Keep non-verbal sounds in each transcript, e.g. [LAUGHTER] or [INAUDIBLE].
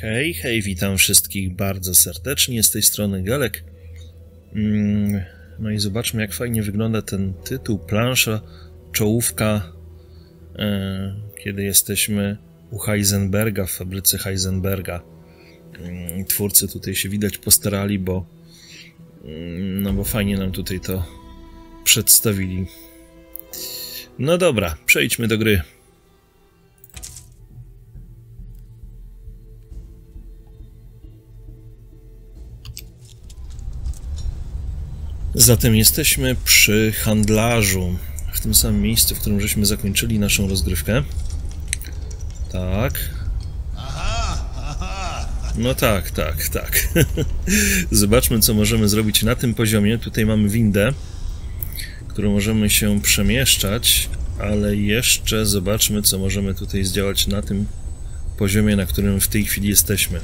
Hej, hej, witam wszystkich bardzo serdecznie z tej strony Galek. Mm, No i zobaczmy, jak fajnie wygląda ten tytuł, plansza, czołówka, e, kiedy jesteśmy u Heisenberga, w fabryce Heisenberga. Mm, Twórcy tutaj się widać postarali, bo mm, no bo fajnie nam tutaj to przedstawili. No dobra, przejdźmy do gry. Zatem jesteśmy przy handlarzu, w tym samym miejscu, w którym żeśmy zakończyli naszą rozgrywkę. Tak. No tak, tak, tak. [LAUGHS] Zobaczmy, co możemy zrobić na tym poziomie. Tutaj mamy windę, którą możemy się przemieszczać, ale jeszcze zobaczmy, co możemy tutaj zdziałać na tym poziomie, na którym w tej chwili jesteśmy.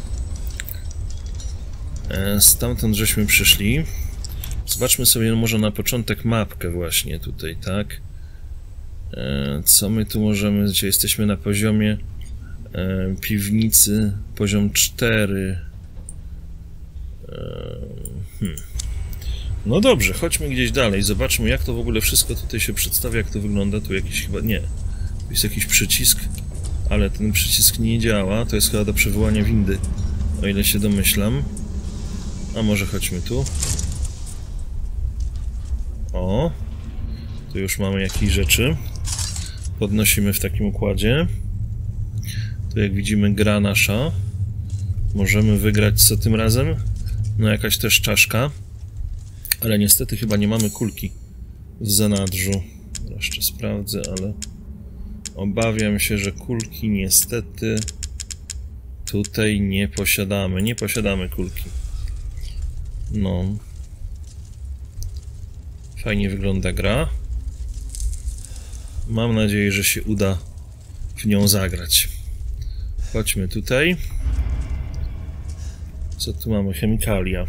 E, Stamtąd żeśmy przyszli. Zobaczmy sobie może na początek mapkę właśnie tutaj, tak? E, Co my tu możemy... Gdzie jesteśmy na poziomie e, piwnicy, poziom 4. E, hmm. No dobrze, chodźmy gdzieś dalej, zobaczmy jak to w ogóle wszystko tutaj się przedstawia, jak to wygląda. Tu jakiś chyba... nie. Tu jest jakiś przycisk, ale ten przycisk nie działa. To jest chyba do przywołania windy, o ile się domyślam. A może chodźmy tu. O, tu już mamy jakieś rzeczy. Podnosimy w takim układzie. Tu jak widzimy gra nasza. Możemy wygrać co tym razem? No jakaś też czaszka. Ale niestety chyba nie mamy kulki w zanadrzu. Jeszcze sprawdzę, ale obawiam się, że kulki niestety tutaj nie posiadamy. Nie posiadamy kulki. No, Fajnie wygląda gra. Mam nadzieję, że się uda w nią zagrać. Chodźmy tutaj. Co tu mamy? Chemikalia.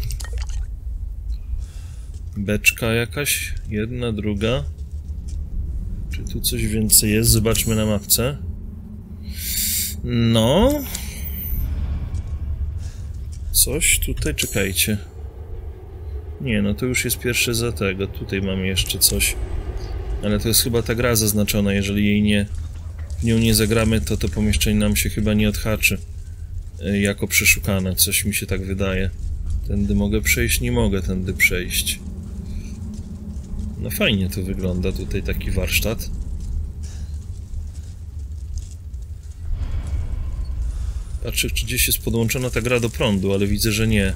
Beczka jakaś. Jedna, druga. Czy tu coś więcej jest? Zobaczmy na mapce. No. Coś tutaj, czekajcie. Nie, no to już jest pierwsze za tego. Tutaj mamy jeszcze coś. Ale to jest chyba ta gra zaznaczona. Jeżeli jej nie, w nią nie zagramy, to to pomieszczenie nam się chyba nie odhaczy y, jako przeszukane. Coś mi się tak wydaje. Tędy mogę przejść? Nie mogę tędy przejść. No fajnie to wygląda tutaj taki warsztat. Patrzę, czy gdzieś jest podłączona ta gra do prądu, ale widzę, że nie.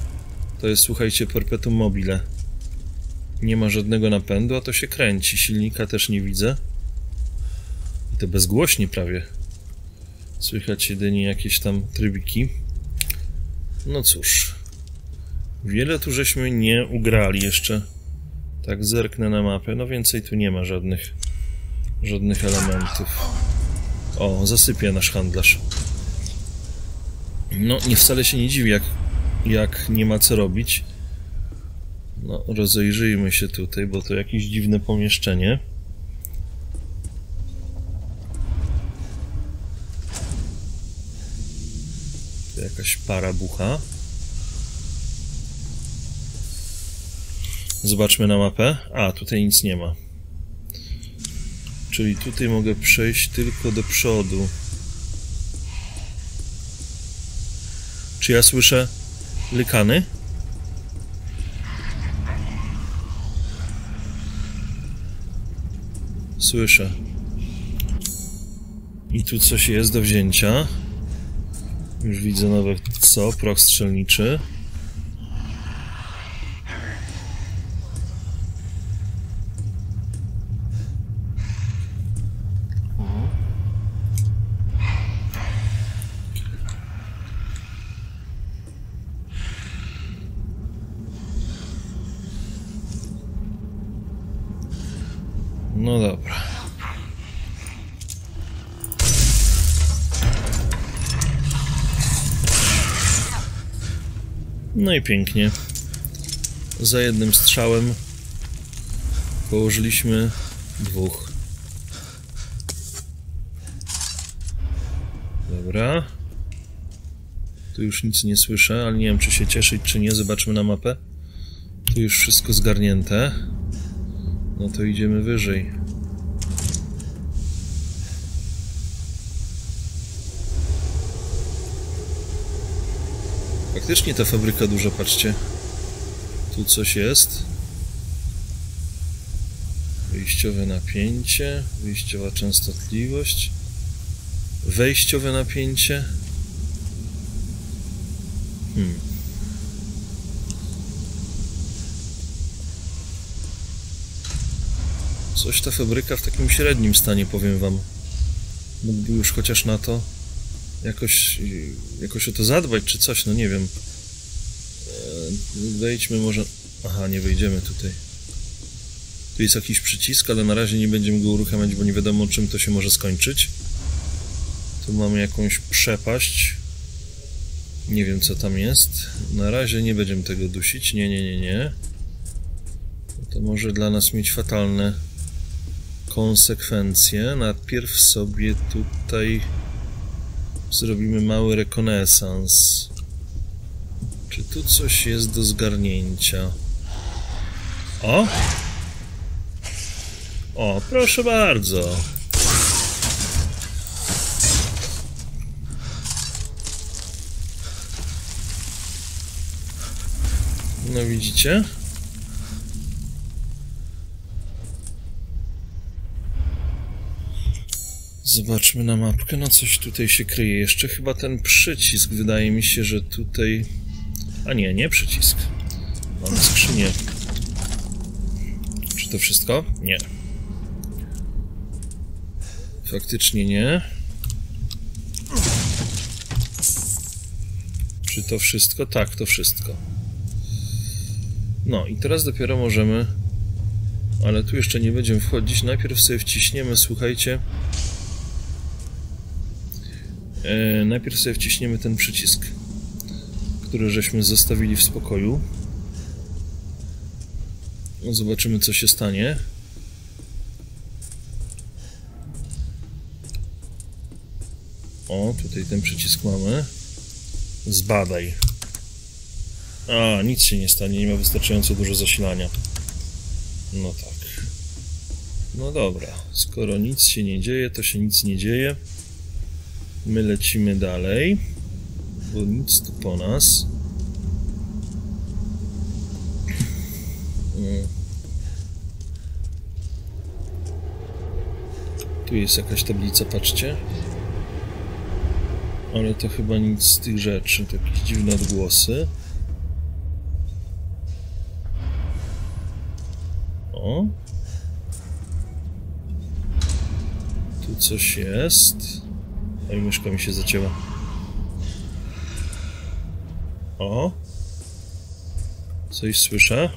To jest, słuchajcie, perpetuum mobile. Nie ma żadnego napędu, a to się kręci. Silnika też nie widzę. I to bezgłośnie prawie. Słychać jedynie jakieś tam trybiki. No cóż. Wiele tu żeśmy nie ugrali jeszcze. Tak zerknę na mapę. No więcej tu nie ma żadnych żadnych elementów. O, zasypia nasz handlarz. No, nie wcale się nie dziwi, jak jak nie ma co robić. No, rozejrzyjmy się tutaj, bo to jakieś dziwne pomieszczenie. To jakaś para bucha. Zobaczmy na mapę. A, tutaj nic nie ma. Czyli tutaj mogę przejść tylko do przodu. Czy ja słyszę lykany. Słyszę. I tu coś jest do wzięcia. Już widzę nawet co, proch strzelniczy. No dobra. No i pięknie. Za jednym strzałem położyliśmy dwóch. Dobra. Tu już nic nie słyszę, ale nie wiem, czy się cieszyć, czy nie. Zobaczmy na mapę. Tu już wszystko zgarnięte. No to idziemy wyżej. Faktycznie ta fabryka duża, patrzcie. Tu coś jest. Wyjściowe napięcie, wyjściowa częstotliwość, wejściowe napięcie. Hmm. Coś ta fabryka w takim średnim stanie, powiem wam. Mógłby już chociaż na to jakoś, jakoś o to zadbać, czy coś, no nie wiem. Eee, Wejdźmy może... Aha, nie wejdziemy tutaj. Tu jest jakiś przycisk, ale na razie nie będziemy go uruchamiać, bo nie wiadomo czym to się może skończyć. Tu mamy jakąś przepaść. Nie wiem co tam jest. Na razie nie będziemy tego dusić. Nie, nie, nie, nie. To może dla nas mieć fatalne konsekwencje. Najpierw sobie tutaj zrobimy mały rekonesans. Czy tu coś jest do zgarnięcia? O! O, proszę bardzo. No widzicie? Zobaczmy na mapkę, no coś tutaj się kryje. Jeszcze chyba ten przycisk, wydaje mi się, że tutaj... A nie, nie przycisk. Mamy skrzynię. Czy to wszystko? Nie. Faktycznie nie. Czy to wszystko? Tak, to wszystko. No i teraz dopiero możemy... Ale tu jeszcze nie będziemy wchodzić. Najpierw sobie wciśniemy, słuchajcie... E, najpierw sobie wciśniemy ten przycisk, który żeśmy zostawili w spokoju. No, zobaczymy, co się stanie. O, tutaj ten przycisk mamy. Zbadaj. A, nic się nie stanie, nie ma wystarczająco dużo zasilania. No tak. No dobra, skoro nic się nie dzieje, to się nic nie dzieje. My lecimy dalej, bo nic tu po nas. Mm. Tu jest jakaś tablica, patrzcie. Ale to chyba nic z tych rzeczy, to jakieś dziwne odgłosy. O. Tu coś jest. Oj, myszka mi się zacięła. O. Coś słyszę.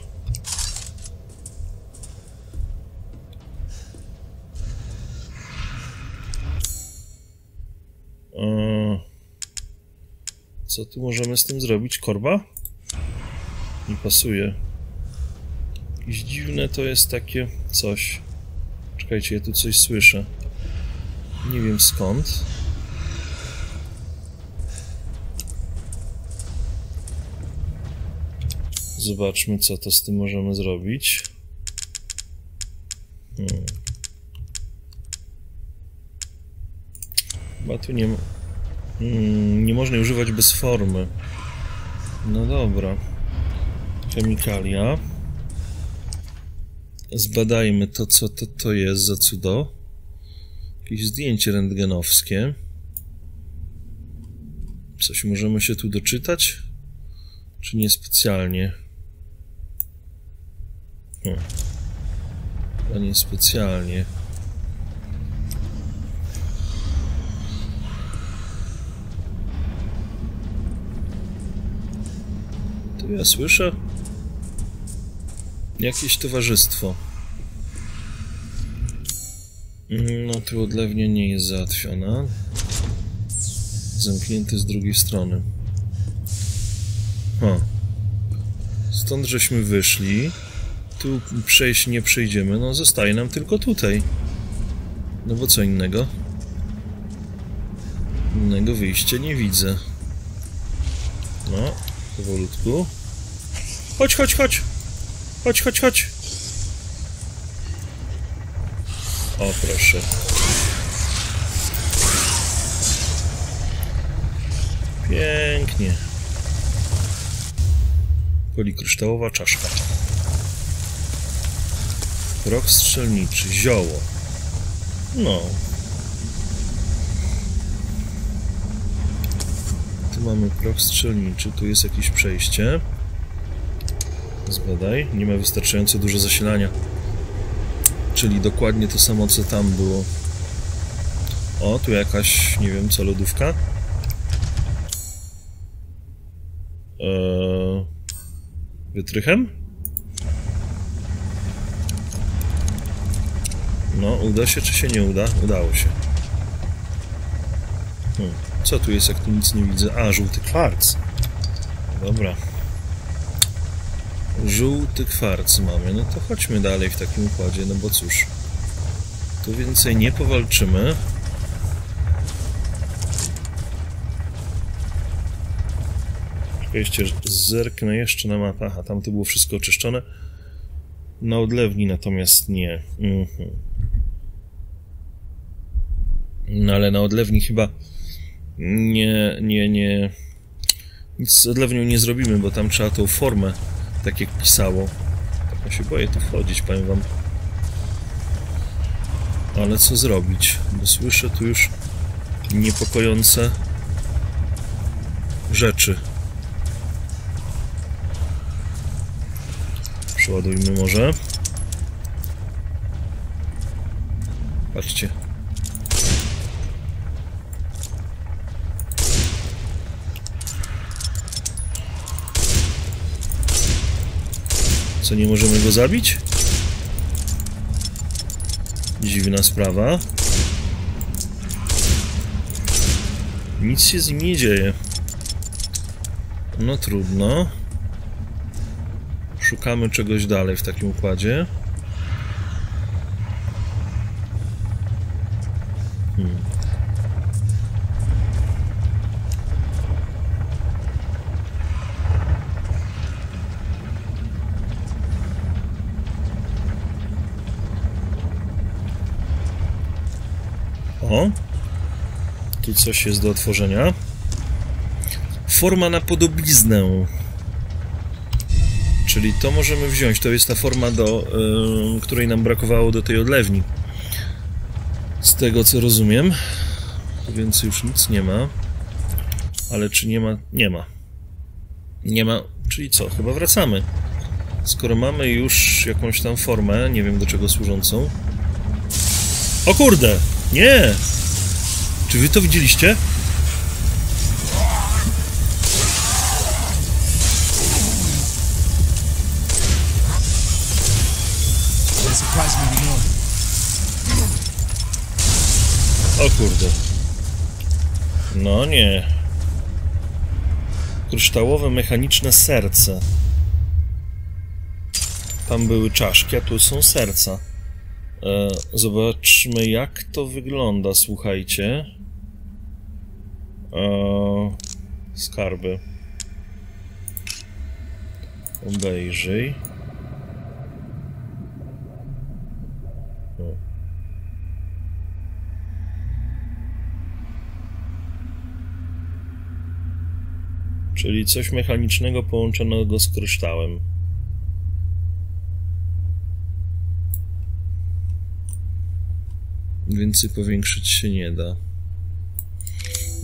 Co tu możemy z tym zrobić? Korba? Nie pasuje. Jakieś dziwne to jest takie coś. Czekajcie, ja tu coś słyszę. Nie wiem skąd. Zobaczmy, co to z tym możemy zrobić. Hmm. Chyba tu nie... Hmm, nie można używać bez formy. No dobra. Chemikalia. Zbadajmy to, co to, to jest za cudo. Jakieś zdjęcie rentgenowskie. Coś możemy się tu doczytać? Czy nie specjalnie? Hmm. Nie specjalnie. To ja słyszę jakieś towarzystwo. No tu odlewnia nie jest załatwiona. Zamknięty z drugiej strony. Ha. Stąd żeśmy wyszli. Tu przejść nie przejdziemy, no zostaje nam tylko tutaj. No bo co innego? Innego wyjścia nie widzę. No, powolutku. Chodź, chodź, chodź! Chodź, chodź, chodź! O, proszę. Pięknie. Polikryształowa czaszka. Rok strzelniczy, zioło. No. Tu mamy proch strzelniczy, tu jest jakieś przejście. Zbadaj, nie ma wystarczająco dużo zasilania. Czyli dokładnie to samo, co tam było. O, tu jakaś, nie wiem co, lodówka. Eee, wytrychem? No, uda się czy się nie uda? Udało się. Hmm. Co tu jest, jak tu nic nie widzę? A, żółty kwarc. Dobra. Żółty kwarc mamy. No to chodźmy dalej w takim układzie, no bo cóż. Tu więcej nie powalczymy. Jeszcze zerknę jeszcze na mapę. Aha, tam to było wszystko oczyszczone. Na odlewni natomiast nie. Mhm. No ale na odlewni chyba nie, nie, nie... Nic z odlewnią nie zrobimy, bo tam trzeba tą formę, tak jak pisało. Tak ja się boję tu wchodzić, powiem wam. Ale co zrobić? Bo słyszę tu już niepokojące rzeczy. Przeładujmy może. Patrzcie. Co, nie możemy go zabić? Dziwna sprawa. Nic się z nim nie dzieje. No trudno. Szukamy czegoś dalej w takim układzie. Hmm. O! Coś jest do otworzenia. Forma na podobiznę. Czyli to możemy wziąć. To jest ta forma, do yy, której nam brakowało do tej odlewni. Z tego co rozumiem. Tu więcej już nic nie ma. Ale czy nie ma? Nie ma. Nie ma. Czyli co? Chyba wracamy. Skoro mamy już jakąś tam formę, nie wiem do czego służącą. O kurde! Nie! Czy wy to widzieliście? O kurde. No nie. Kryształowe mechaniczne serce. Tam były czaszki, a tu są serca. E, zobaczmy jak to wygląda, słuchajcie. E, skarby. Obejrzyj. Czyli coś mechanicznego połączonego z kryształem. Więcej powiększyć się nie da.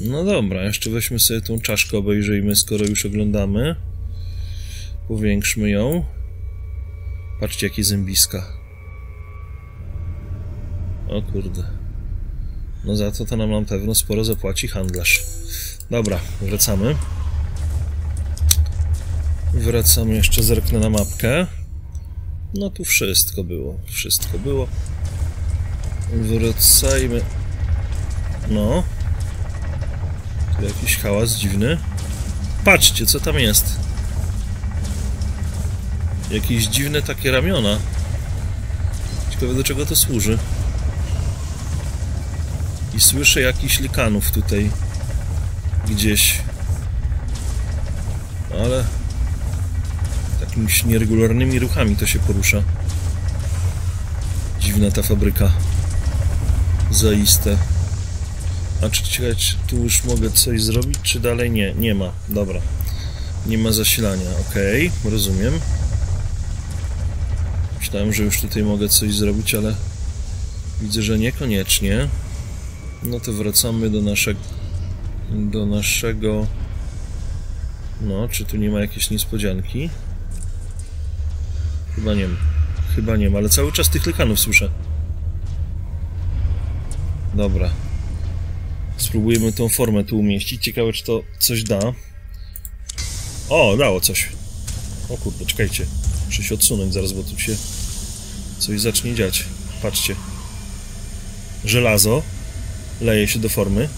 No dobra, jeszcze weźmy sobie tą czaszkę, obejrzyjmy, skoro już oglądamy. Powiększmy ją. Patrzcie, jakie zębiska. O kurde. No za to to nam na pewno sporo zapłaci handlarz. Dobra, wracamy. Wracamy, jeszcze zerknę na mapkę. No tu wszystko było, wszystko było. Wracajmy. No. Jakiś hałas dziwny. Patrzcie, co tam jest. Jakieś dziwne takie ramiona. Ciekawe do czego to służy. I słyszę jakiś likanów tutaj. Gdzieś. ale takimiś nieregularnymi ruchami to się porusza. Dziwna ta fabryka. Zaiste. A czy, tu już mogę coś zrobić, czy dalej nie? Nie ma. Dobra. Nie ma zasilania. Okej, rozumiem. Myślałem, że już tutaj mogę coś zrobić, ale widzę, że niekoniecznie. No to wracamy do naszego... do naszego... No, czy tu nie ma jakiejś niespodzianki? Chyba nie ma. Chyba nie ma, ale cały czas tych lekanów słyszę. Dobra. Spróbujemy tą formę tu umieścić. Ciekawe, czy to coś da. O, dało coś. O kurde, czekajcie. Muszę się odsunąć zaraz, bo tu się coś zacznie dziać. Patrzcie. Żelazo leje się do formy.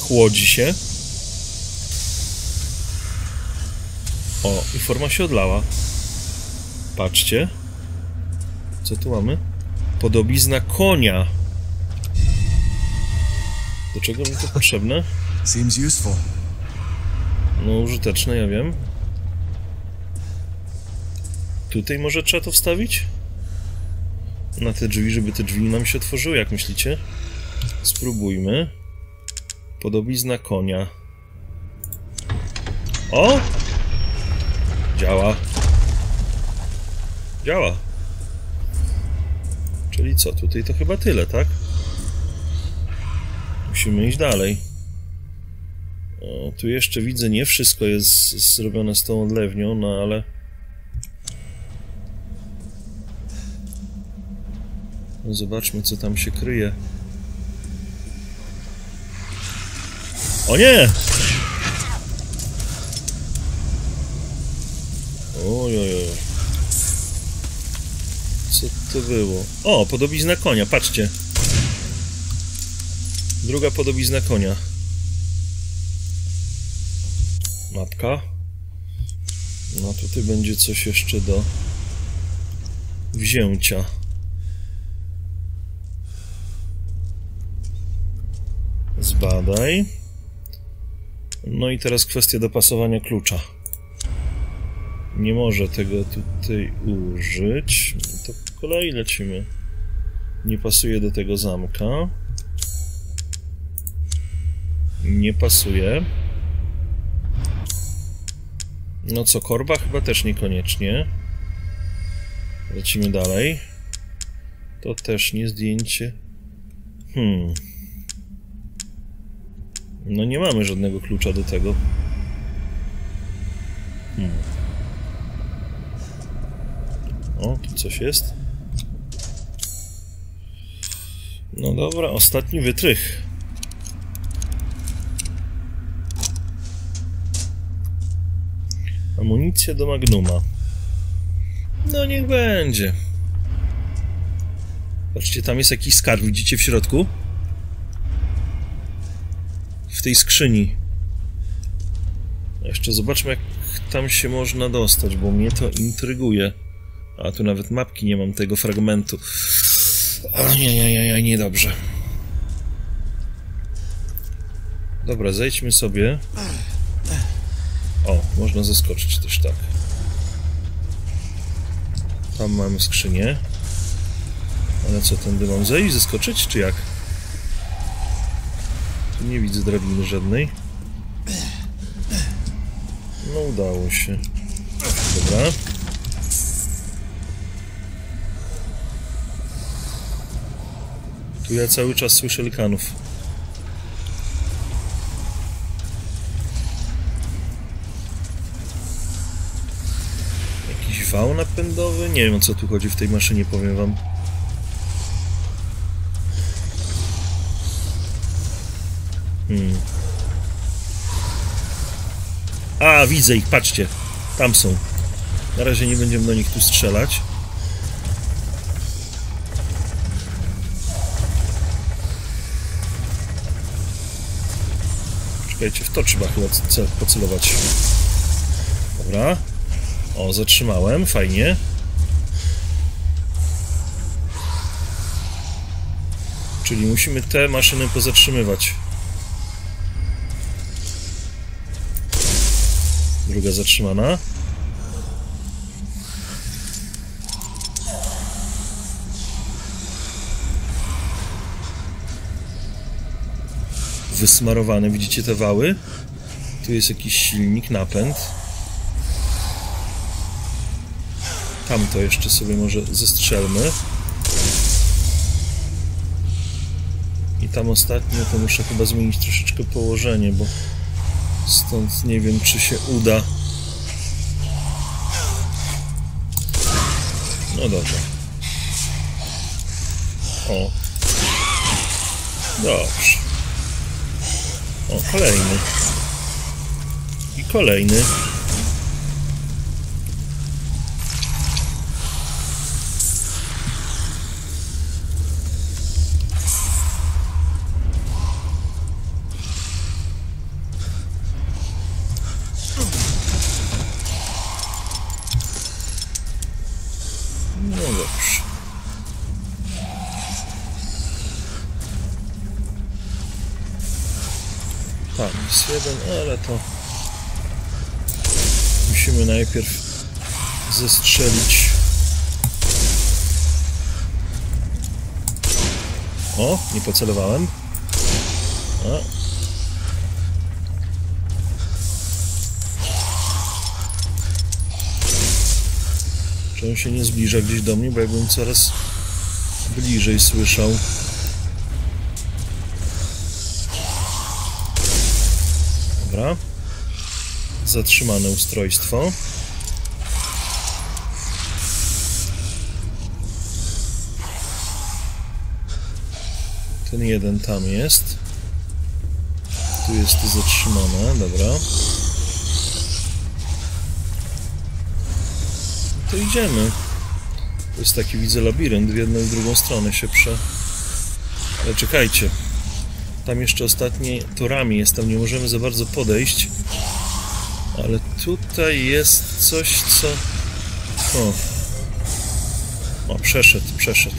Chłodzi się. O, i forma się odlała. Patrzcie. Co tu mamy? Podobizna konia. Do czego mi to potrzebne? Seems useful. No, użyteczne, ja wiem. Tutaj może trzeba to wstawić? Na te drzwi, żeby te drzwi nam się otworzyły, jak myślicie? Spróbujmy. Podobizna konia. O! Działa. Działa. Czyli co, tutaj to chyba tyle, tak? Musimy iść dalej. O, tu jeszcze widzę, nie wszystko jest zrobione z tą odlewnią, no ale... No zobaczmy, co tam się kryje. O nie! Oj, oj, oj. Co to było? O, podobizna konia, patrzcie. Druga podobizna konia. Mapka. No tutaj będzie coś jeszcze do wzięcia. Zbadaj. No i teraz kwestia dopasowania klucza. Nie może tego tutaj użyć. To po kolei lecimy. Nie pasuje do tego zamka. Nie pasuje. No co, korba? Chyba też niekoniecznie. Lecimy dalej. To też nie zdjęcie. Hmm. No nie mamy żadnego klucza do tego. Hmm. O, tu coś jest. No dobra, ostatni wytrych. Amunicja do Magnuma. No niech będzie. Patrzcie, tam jest jakiś skarb, widzicie w środku? W tej skrzyni. Jeszcze zobaczmy, jak tam się można dostać, bo mnie to intryguje. A tu nawet mapki nie mam tego fragmentu. O nie, nie, nie, nie, niedobrze. Dobra, zejdźmy sobie. O, można zeskoczyć też tak. Tam mamy skrzynię. Ale co, tędy mam zejść, zeskoczyć, czy jak? Tu nie widzę drabiny żadnej. No udało się. Dobra. Tu ja cały czas słyszę likanów. Wał napędowy? Nie wiem o co tu chodzi w tej maszynie, powiem wam. Hmm. A, widzę ich, patrzcie. Tam są. Na razie nie będziemy do nich tu strzelać. Czekajcie, w to trzeba chyba pocelować. Dobra. O, zatrzymałem, fajnie. Czyli musimy te maszyny pozatrzymywać. druga zatrzymana. Wysmarowane, widzicie te wały? Tu jest jakiś silnik, napęd. Tam to jeszcze sobie może zestrzelmy. I tam ostatnio to muszę chyba zmienić troszeczkę położenie, bo stąd nie wiem, czy się uda. No dobrze. O. Dobrze. O, kolejny. I kolejny. Ale to musimy najpierw zestrzelić. O, nie pocelowałem. A. Czy on się nie zbliża gdzieś do mnie, bo jakbym coraz bliżej słyszał. Zatrzymane ustrojstwo. Ten jeden tam jest. Tu jest zatrzymane, dobra. To idziemy. To jest taki, widzę, labirynt. W jedną i w drugą stronę się prze... Ale czekajcie. Tam jeszcze ostatnie torami jest, tam nie możemy za bardzo podejść. Ale tutaj jest coś, co... O. O, przeszedł, przeszedł.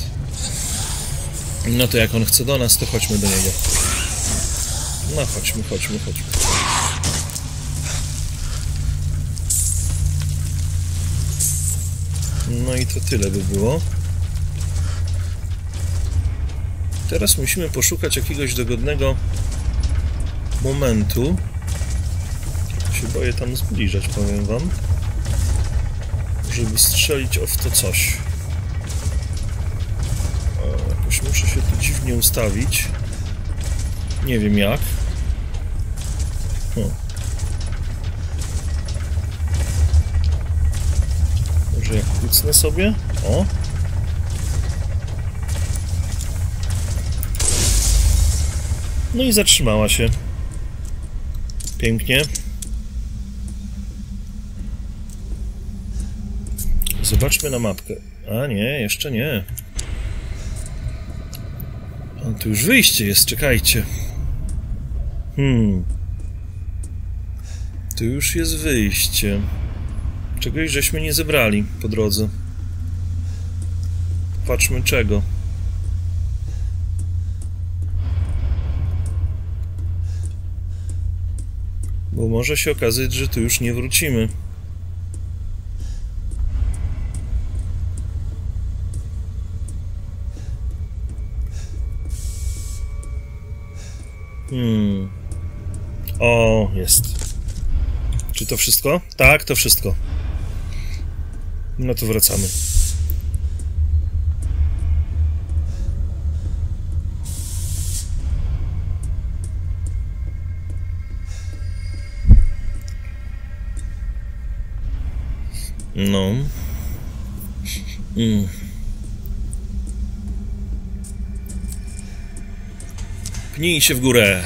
No to jak on chce do nas, to chodźmy do niego. No chodźmy, chodźmy, chodźmy. No i to tyle by było. Teraz musimy poszukać jakiegoś dogodnego momentu. Się boję tam zbliżać, powiem wam. Żeby strzelić o w to coś. O, jakoś muszę się tu dziwnie ustawić. Nie wiem jak. O. Może jak kucnę sobie? O! No i zatrzymała się. Pięknie. Zobaczmy na mapkę. A nie, jeszcze nie. A tu już wyjście jest, czekajcie. Hmm. Tu już jest wyjście. Czegoś żeśmy nie zebrali po drodze. Patrzmy czego. Bo może się okazać, że tu już nie wrócimy. Hmm. O, jest. Czy to wszystko? Tak, to wszystko. No to wracamy. No. Mm. Pnij się w górę.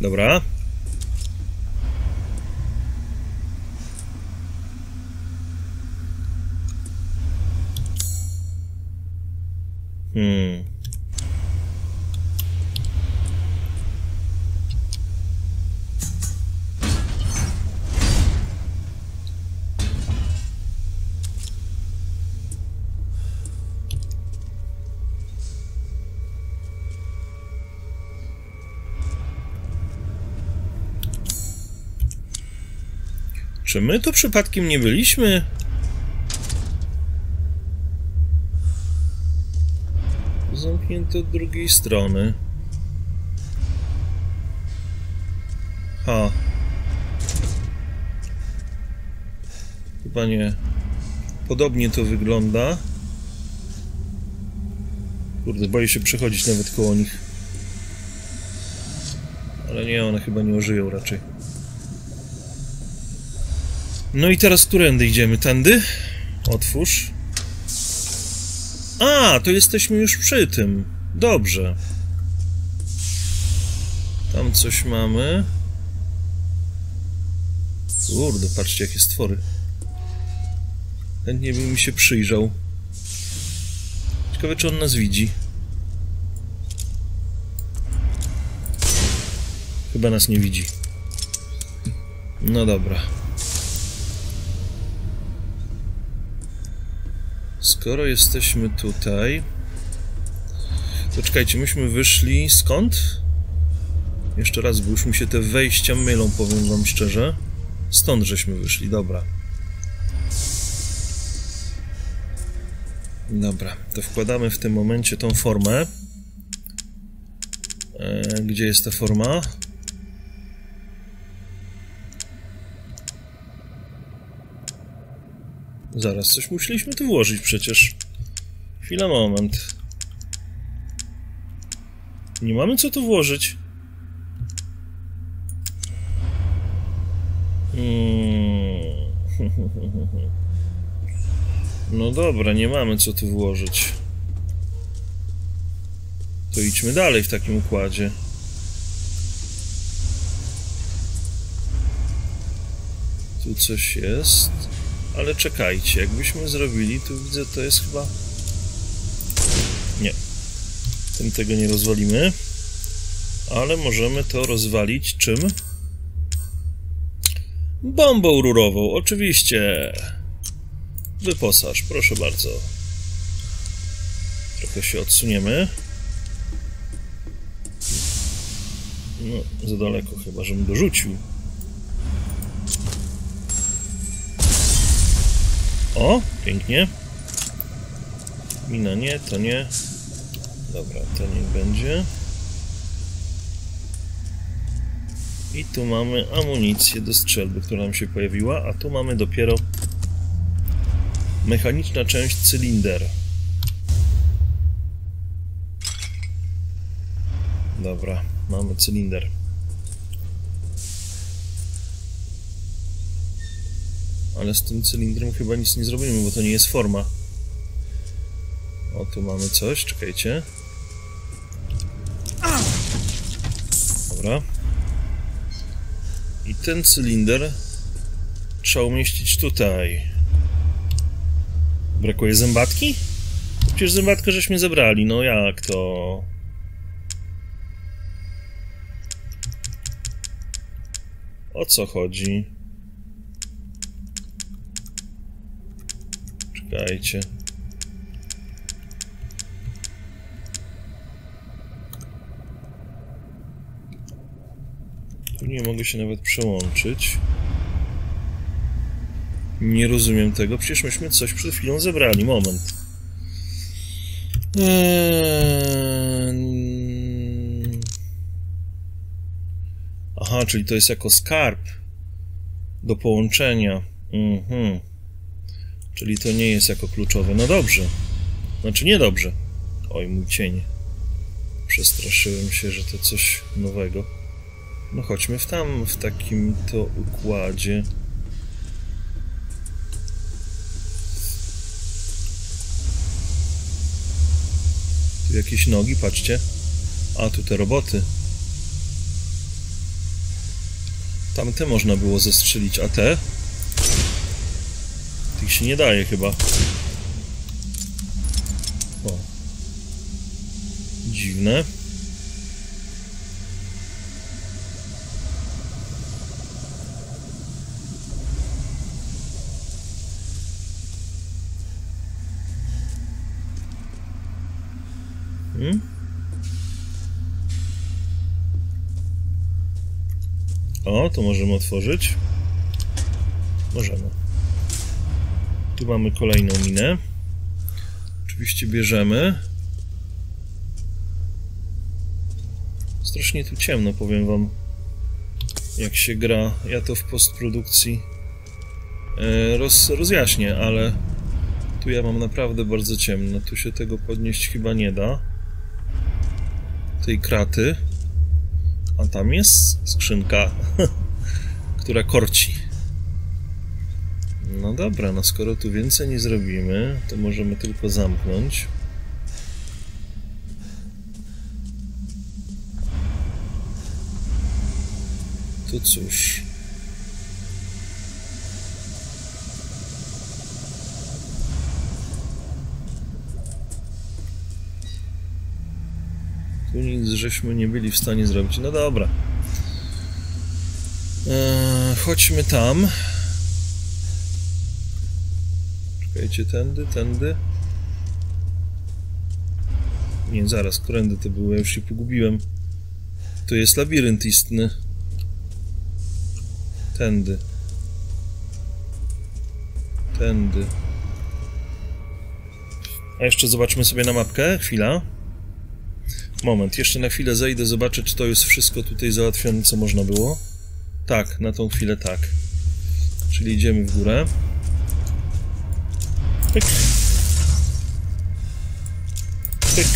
Dobra. Hmm. Czy my tu przypadkiem nie byliśmy? Zamknięto od drugiej strony. Ha. Chyba nie. Podobnie to wygląda. Kurde, boję się przechodzić nawet koło nich. Ale nie, one chyba nie ożyją raczej. No i teraz którędy idziemy? Tędy? Otwórz. A, to jesteśmy już przy tym. Dobrze. Tam coś mamy. Kurde, patrzcie jakie stwory. Chętnie bym mi się przyjrzał. Ciekawe, czy on nas widzi. Chyba nas nie widzi. No dobra. Skoro jesteśmy tutaj... To czekajcie, myśmy wyszli skąd? Jeszcze raz, bo już mi się te wejścia mylą, powiem wam szczerze. Stąd żeśmy wyszli, dobra. Dobra, to wkładamy w tym momencie tą formę. E, gdzie jest ta forma? Zaraz, coś musieliśmy tu włożyć przecież. Chwila, moment. Nie mamy co tu włożyć. Hmm. [LAUGHS] No dobra, nie mamy co tu włożyć. To idźmy dalej w takim układzie. Tu coś jest. Ale czekajcie, jakbyśmy zrobili, tu widzę, to jest chyba... Nie. Tym tego nie rozwalimy. Ale możemy to rozwalić czym? Bombą rurową, oczywiście. Wyposaż, proszę bardzo. Trochę się odsuniemy. No, za daleko chyba, żebym dorzucił. O, pięknie. Mina nie, to nie. Dobra, to niech będzie. I tu mamy amunicję do strzelby, która nam się pojawiła, a tu mamy dopiero mechaniczna część cylinder. Dobra, mamy cylinder. Ale z tym cylindrem chyba nic nie zrobimy, bo to nie jest forma. O, tu mamy coś, czekajcie. Dobra. I ten cylinder trzeba umieścić tutaj. Brakuje zębatki? Przecież zębatkę żeśmy zebrali, no jak to? O co chodzi? Czekajcie. Tu nie mogę się nawet przełączyć. Nie rozumiem tego. Przecież myśmy coś przed chwilą zebrali. Moment. Eee... Aha, czyli to jest jako skarb do połączenia. Mhm. Czyli to nie jest jako kluczowe. No dobrze. Znaczy niedobrze. Oj, mój cień. Przestraszyłem się, że to coś nowego. No chodźmy w tam, w takim to układzie. Tu jakieś nogi, patrzcie. A, tu te roboty. Tamte można było zestrzelić, a te? Się nie daje chyba. O. Dziwne. Hmm? O, to możemy otworzyć. możemy. Tu mamy kolejną minę. Oczywiście bierzemy. Strasznie tu ciemno, powiem wam. Jak się gra. Ja to w postprodukcji e, roz, rozjaśnię, ale tu ja mam naprawdę bardzo ciemno. Tu się tego podnieść chyba nie da. Tej kraty. A tam jest skrzynka, [LAUGHS] która korci. No dobra, no skoro tu więcej nie zrobimy, to możemy tylko zamknąć. To cóż. Tu nic żeśmy nie byli w stanie zrobić. No dobra. Eee, chodźmy tam. Czekajcie, tędy, tędy. Nie, zaraz, którędy to było? Ja już się pogubiłem. To jest labirynt istny. Tędy. Tędy. A jeszcze zobaczmy sobie na mapkę. Chwila. Moment, jeszcze na chwilę zejdę, zobaczę, czy to jest wszystko tutaj załatwione, co można było. Tak, na tą chwilę tak. Czyli idziemy w górę. Pyk. Pyk.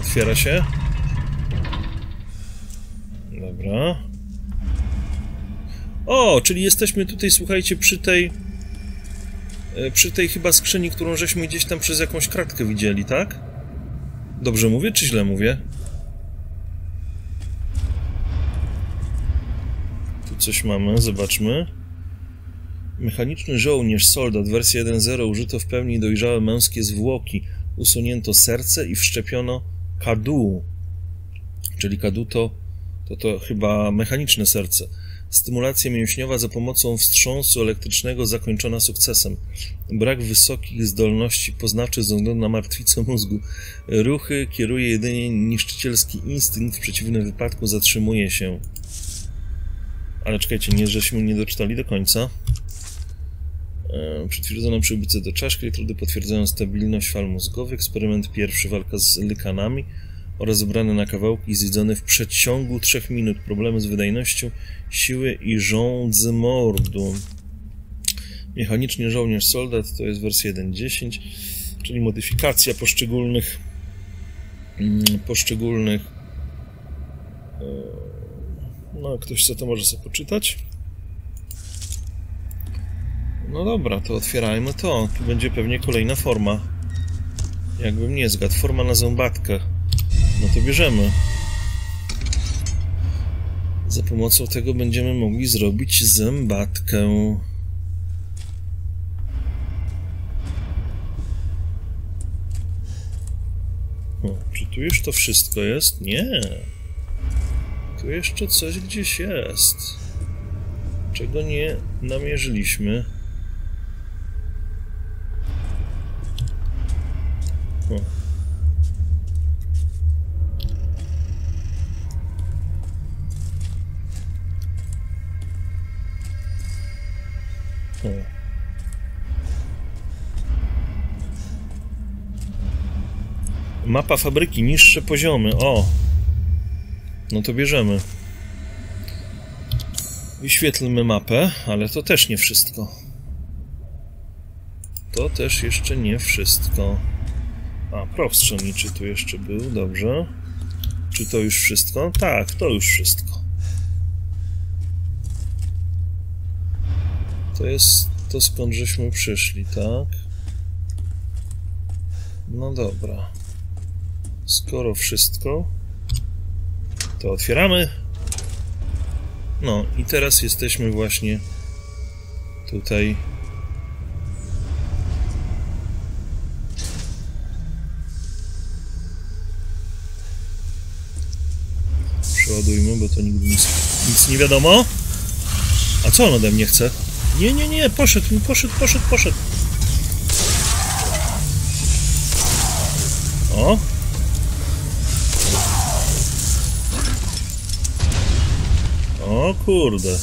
Otwiera się. Dobra. O, czyli jesteśmy tutaj, słuchajcie, przy tej... e, Przy tej chyba skrzyni, którą żeśmy gdzieś tam przez jakąś kratkę widzieli, tak? Dobrze mówię, czy źle mówię? Tu coś mamy, zobaczmy. Mechaniczny żołnierz, soldat, wersja 1.0 użyto w pełni dojrzałe męskie zwłoki. Usunięto serce i wszczepiono kadu. Czyli kadu to, to, to chyba mechaniczne serce. Stymulacja mięśniowa za pomocą wstrząsu elektrycznego zakończona sukcesem. Brak wysokich zdolności poznawczych ze względu na martwicę mózgu. Ruchy kieruje jedynie niszczycielski instynkt, w przeciwnym wypadku zatrzymuje się. Ale czekajcie, nie żeśmy nie doczytali do końca. E, Przytwierdzono przyłbice do czaszki, elektrody potwierdzają stabilność fal mózgowych. Eksperyment pierwszy, walka z lykanami oraz zebrane na kawałki zjedzone w przeciągu 3 minut. Problemy z wydajnością, siły i żądzy mordu. Mechaniczny żołnierz soldat to jest wersja 1.10, czyli modyfikacja poszczególnych mm, poszczególnych e, no, ktoś chce to może sobie poczytać. No dobra, to otwierajmy to. Tu będzie pewnie kolejna forma. Jakbym nie zgadł. Forma na zębatkę. No to bierzemy. Za pomocą tego będziemy mogli zrobić zębatkę. O, czy tu już to wszystko jest? Nie. Tu jeszcze coś gdzieś jest. Czego nie namierzyliśmy. O. O. Mapa fabryki, niższe poziomy. O! No to bierzemy. Wyświetlmy mapę, ale to też nie wszystko. To też jeszcze nie wszystko. A, proch strzelniczy tu jeszcze był, dobrze. Czy to już wszystko? Tak, to już wszystko. To jest to skąd żeśmy przyszli, tak? No dobra. Skoro wszystko, to otwieramy. No i teraz jesteśmy właśnie tutaj. przeładujmy, bo to nigdy nic, nic nie wiadomo. A co on ode mnie chce? Nie, nie, nie, poszedł, poszedł, poszedł, poszedł. O! O kurde.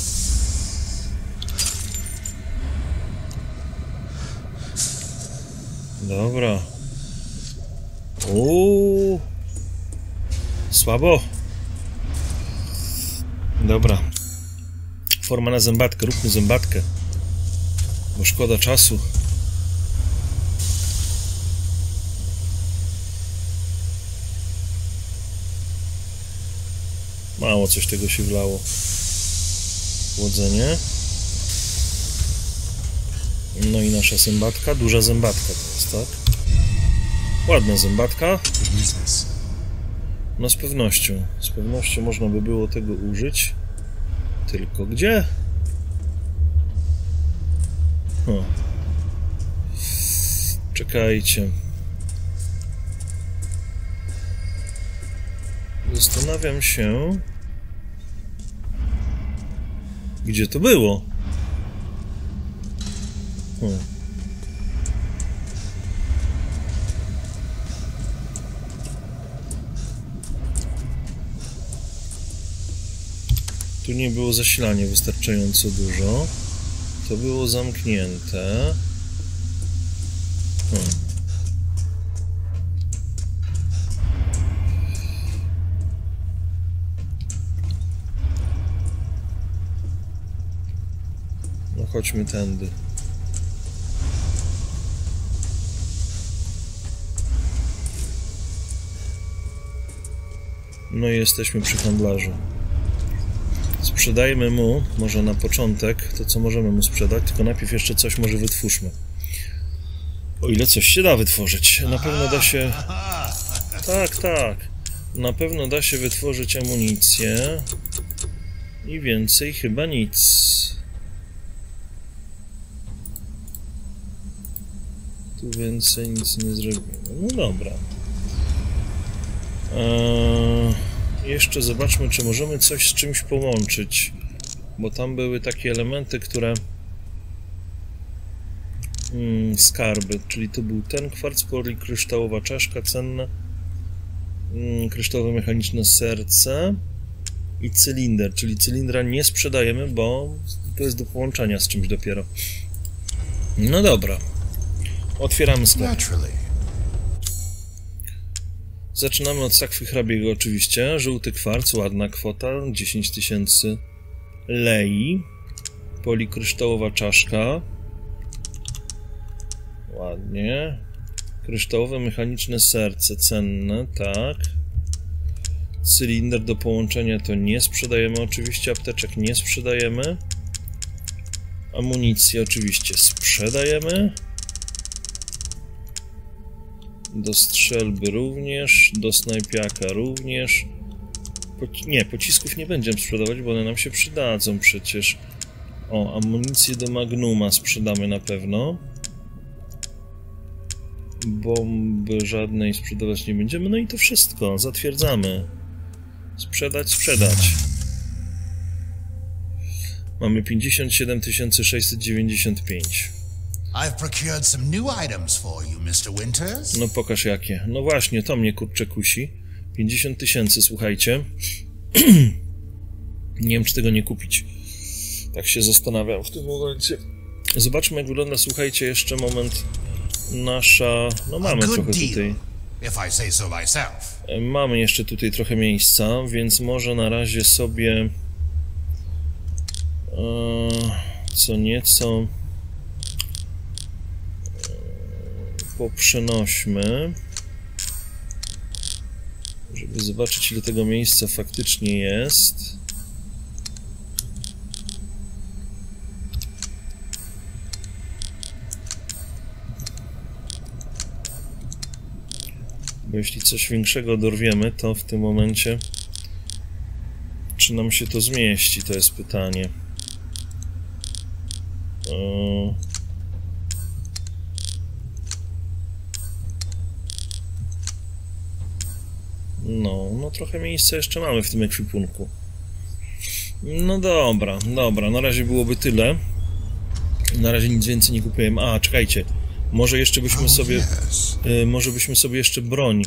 Dobra. Uuu. Słabo. Dobra. Forma na zębatkę, róbmy zębatkę. Bo szkoda czasu. Mało coś tego się wlało. Chłodzenie. No i nasza zębatka, duża zębatka to jest, tak? Ładna zębatka. No z pewnością, z pewnością można by było tego użyć. Tylko gdzie? O. Czekajcie. Zastanawiam się... Gdzie to było? Hmm. Tu nie było zasilania wystarczająco dużo. To było zamknięte. Hmm. No chodźmy tędy. No i jesteśmy przy handlarzu. Sprzedajmy mu, może na początek, to co możemy mu sprzedać, tylko najpierw jeszcze coś może wytwórzmy. O ile coś się da wytworzyć. Na pewno da się... Tak, tak. Na pewno da się wytworzyć amunicję. I więcej chyba nic. Tu więcej nic nie zrobimy. No dobra. Eee, jeszcze zobaczmy, czy możemy coś z czymś połączyć. Bo tam były takie elementy, które... Hmm, skarby, czyli to był ten kwarc, poli kryształowa czaszka cenna, hmm, kryształowe mechaniczne serce i cylinder, czyli cylindra nie sprzedajemy, bo to jest do połączenia z czymś dopiero. No dobra. Otwieramy sklep. Zaczynamy od sakwy hrabiego oczywiście. Żółty kwarc, ładna kwota, 10 tysięcy lei. Polikryształowa czaszka. Ładnie. Kryształowe mechaniczne serce, cenne, tak. Cylinder do połączenia to nie sprzedajemy oczywiście, apteczek nie sprzedajemy. Amunicję oczywiście sprzedajemy. Do strzelby również, do snajpiaka również. Nie, pocisków nie będziemy sprzedawać, bo one nam się przydadzą przecież. O, amunicję do Magnuma sprzedamy na pewno. Bomby żadnej sprzedawać nie będziemy. No i to wszystko, zatwierdzamy. Sprzedać, sprzedać. Mamy 57 695. I've procured some new items for you, Mr. Winters. No pokaż jakie. No właśnie, to mnie kurczę kusi. 50 tysięcy, słuchajcie. [CLEARS THROAT] nie wiem, czy tego nie kupić. Tak się zastanawiam w tym momencie. Zobaczmy, jak wygląda, słuchajcie, jeszcze moment nasza... No mamy trochę deal, tutaj... If I say so myself. Mamy jeszcze tutaj trochę miejsca, więc może na razie sobie e, co nieco e, poprzenośmy, żeby zobaczyć ile tego miejsca faktycznie jest. Bo jeśli coś większego dorwiemy, to w tym momencie czy nam się to zmieści, to jest pytanie. Eee, No, no trochę miejsca jeszcze mamy w tym ekwipunku. No dobra, dobra, na razie byłoby tyle. Na razie nic więcej nie kupiłem. A, czekajcie. Może jeszcze byśmy Oh, sobie... yes. E, może byśmy sobie jeszcze broń.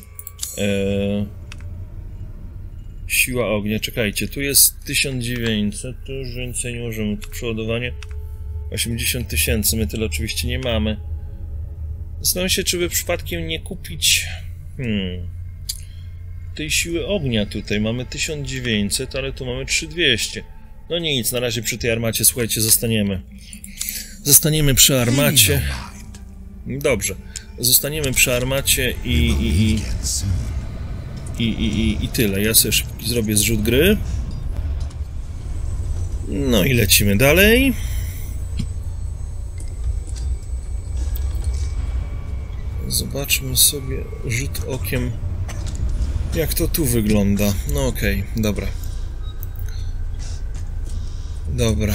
E, siła ognia, czekajcie, tu jest 1900, to już więcej nie możemy. Tu przeładowanie 80 tysięcy, my tyle oczywiście nie mamy. Zastanawiam się, czy by przypadkiem nie kupić... Hmm... Tej siły ognia tutaj. Mamy 1900, ale tu mamy 3200. No nic, na razie przy tej armacie, słuchajcie, zostaniemy. Zostaniemy przy armacie. Dobrze. Zostaniemy przy armacie i... i, i... I, i, i, tyle. Ja sobie szybki zrobię zrzut gry. No i lecimy dalej. Zobaczmy sobie rzut okiem, jak to tu wygląda. No okej, okay, dobra. Dobra.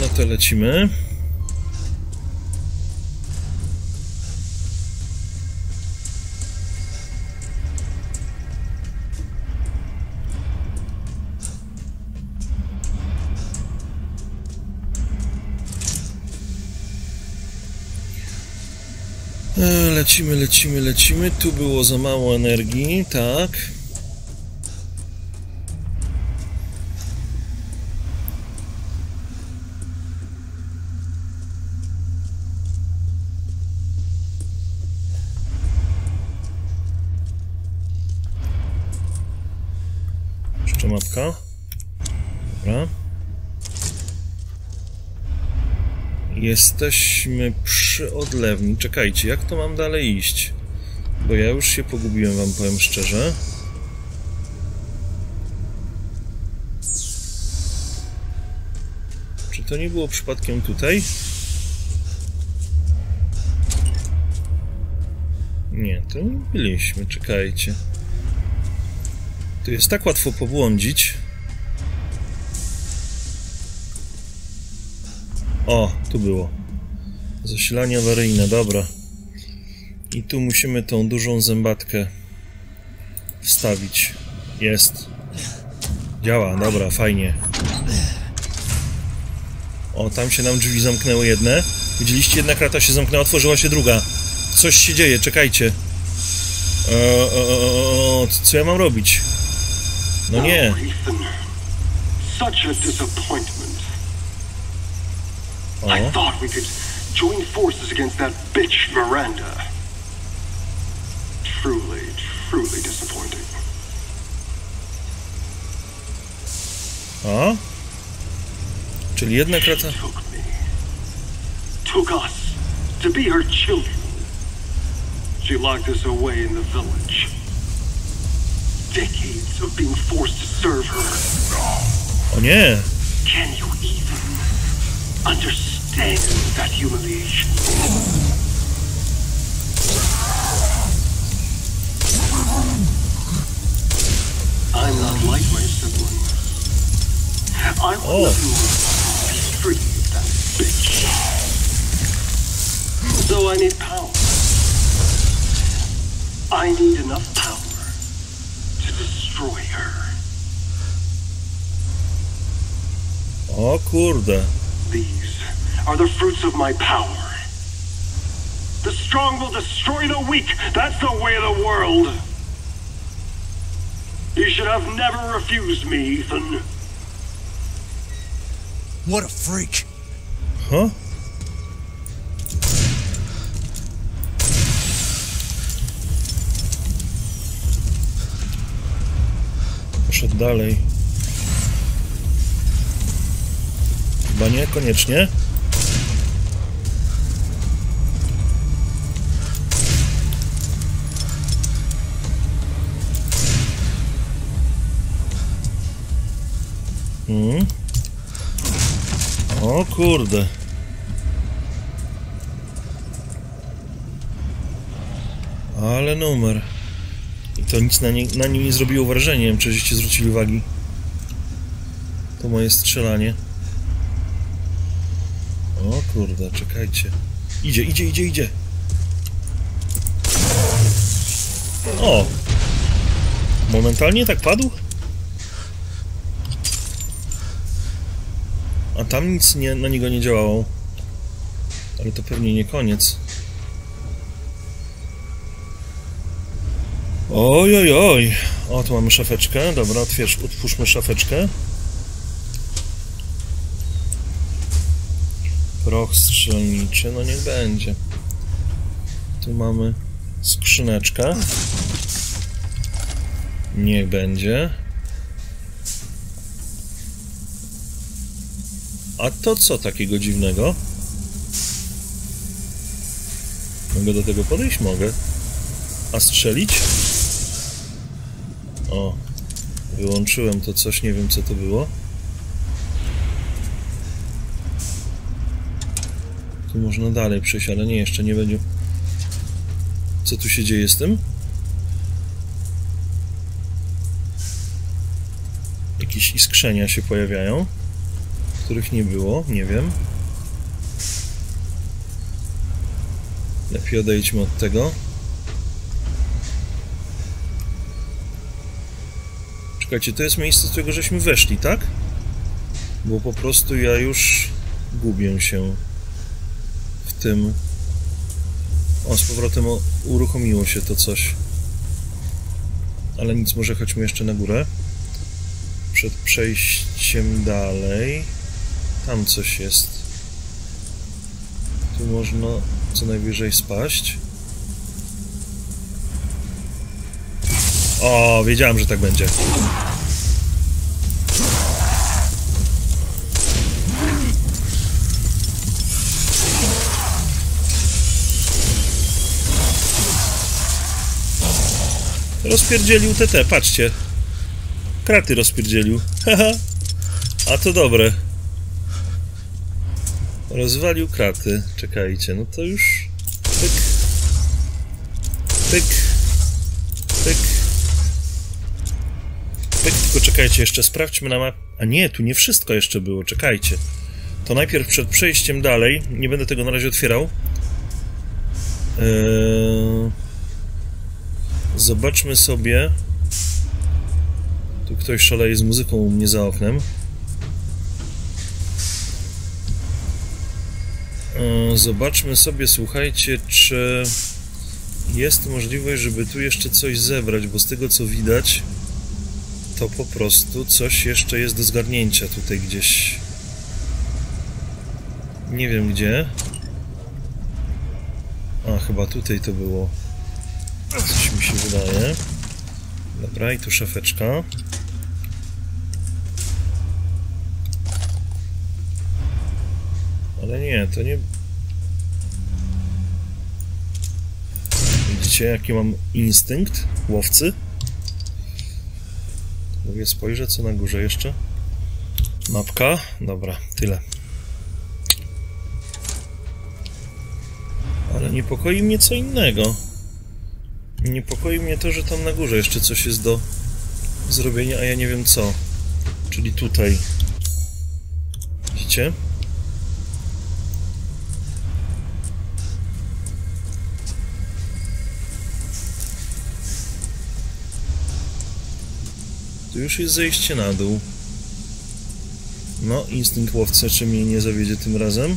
No to lecimy. Lecimy, lecimy, lecimy. Tu było za mało energii, tak. Jesteśmy przy odlewni. Czekajcie, jak to mam dalej iść? Bo ja już się pogubiłem, wam powiem szczerze. Czy to nie było przypadkiem tutaj? Nie, to nie byliśmy, czekajcie. Tu jest tak łatwo pobłądzić. O, tu było. Zasilanie awaryjne, dobra. I tu musimy tą dużą zębatkę wstawić. Jest. Działa, dobra, fajnie. O, tam się nam drzwi zamknęły jedne. Widzieliście, jedna krata się zamknęła, otworzyła się druga. Coś się dzieje, czekajcie. Eee, e, e, co ja mam robić? No nie. Such a disappointment. I oh. thought we could join forces against that bitch Miranda. Truly, truly disappointing. A? Czyli jedna krata... Took me. Took us to be her children. She locked us away in the village. Decades of being forced to serve her. O nie! Can you even understand that humiliation? I'm not like my siblings. I want Oh. to be free of that bitch. So I need power. I need enough power to destroy her. O kurde. Are the fruits of my power. The strong will destroy the weak. That's the way of the world. You should have never refused me, Ethan. What a freak. Huh? Poszedł dalej. Chyba nie, koniecznie. Hmm. O kurde. Ale numer. I to nic na, nie, na nim nie zrobiło wrażenia. Nie wiem, czy żeście zwrócili uwagi. To moje strzelanie. O kurde, czekajcie. Idzie, idzie, idzie, idzie. O! Momentalnie tak padł? A tam nic nie, na niego nie działało. Ale to pewnie nie koniec. Oj, oj, oj. O, tu mamy szafeczkę. Dobra, otwierz, otwórzmy szafeczkę. Proch strzelniczy, no niech będzie. Tu mamy skrzyneczkę. Niech będzie. A to co takiego dziwnego? Mogę do tego podejść? Mogę. A strzelić? O. Wyłączyłem to coś, nie wiem co to było. Tu można dalej przejść, ale nie, jeszcze nie będzie. Co tu się dzieje z tym? Jakieś iskrzenia się pojawiają, których nie było, nie wiem. Lepiej odejdźmy od tego. Czekajcie, to jest miejsce, z którego żeśmy weszli, tak? Bo po prostu ja już gubię się w tym. O, z powrotem uruchomiło się to coś. Ale nic, może chodźmy jeszcze na górę. Przed przejściem dalej. Tam coś jest. Tu można co najwyżej spaść. O, wiedziałem, że tak będzie. Rozpierdzielił TT, patrzcie. Kraty rozpierdzielił. Haha. [LAUGHS] A to dobre. Rozwalił kraty. Czekajcie, no to już... Pyk. Pyk. Pyk, tylko czekajcie, jeszcze sprawdźmy na map... A nie, tu nie wszystko jeszcze było, czekajcie. To najpierw przed przejściem dalej, nie będę tego na razie otwierał. Eee... Zobaczmy sobie... Tu ktoś szaleje z muzyką u mnie za oknem. Zobaczmy sobie, słuchajcie, czy jest możliwość, żeby tu jeszcze coś zebrać, bo z tego co widać, to po prostu coś jeszcze jest do zgarnięcia tutaj gdzieś. Nie wiem gdzie. A, chyba tutaj to było. Coś mi się wydaje. Dobra, i tu szafeczka. Ale nie, to nie... Widzicie, jaki mam instynkt łowcy? Mówię, spojrzę, co na górze jeszcze. Mapka. Dobra, tyle. Ale niepokoi mnie co innego. Niepokoi mnie to, że tam na górze jeszcze coś jest do zrobienia, a ja nie wiem co. Czyli tutaj. Widzicie? Tu już jest zejście na dół. No, instynkt łowcy, czy mnie nie zawiedzie tym razem?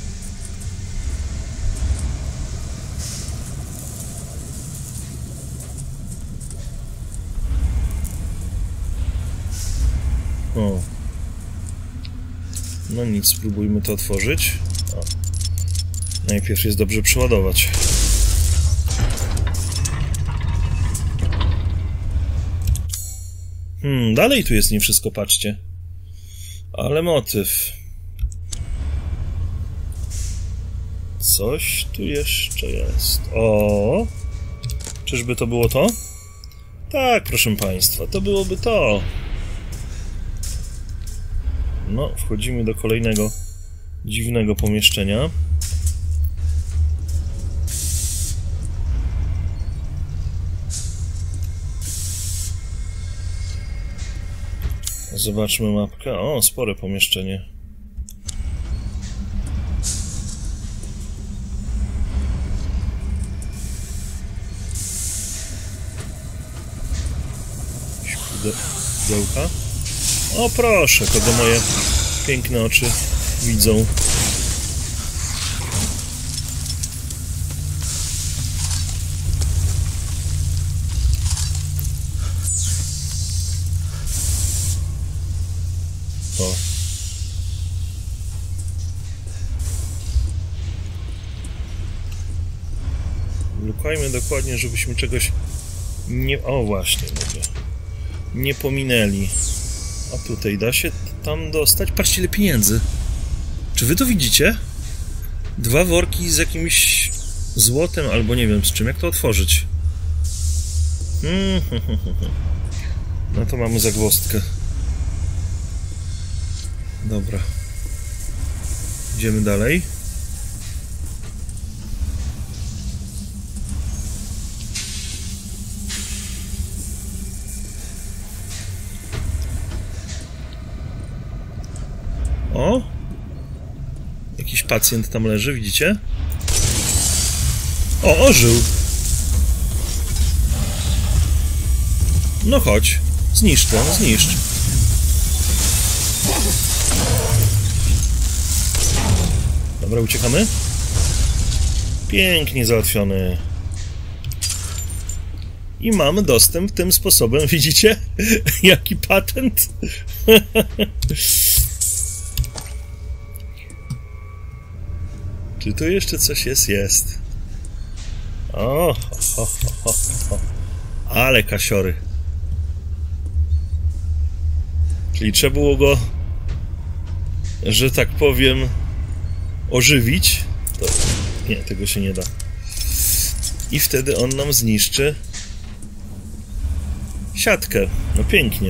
O. No nic, spróbujmy to otworzyć. O. Najpierw jest dobrze przeładować. Hmm, dalej tu jest nie wszystko, patrzcie. Ale motyw. Coś tu jeszcze jest. O! Czyżby to było to? Tak, proszę Państwa, to byłoby to. No, wchodzimy do kolejnego dziwnego pomieszczenia. Zobaczmy mapkę. O, spore pomieszczenie. Pudełka. O proszę, kogo moje piękne oczy widzą. Dokładnie, żebyśmy czegoś nie... O, właśnie, mówię. Nie pominęli. A tutaj da się tam dostać? Patrzcie, ile pieniędzy. Czy wy to widzicie? Dwa worki z jakimś złotem, albo nie wiem z czym. Jak to otworzyć? Hmm, [LAUGHS] No to mamy zagwozdkę. Dobra. Idziemy dalej. Pacjent tam leży, widzicie? O, ożył! No chodź, zniszcz to, zniszcz. Dobra, uciekamy. Pięknie załatwiony. I mamy dostęp tym sposobem, [LAUGHS] widzicie? Jaki patent? [LAUGHS] Czy tu jeszcze coś jest? Jest. O, ho, ho, ho. Ale kasiory. Czyli trzeba było go, że tak powiem, ożywić. To nie, tego się nie da. I wtedy on nam zniszczy siatkę. No pięknie.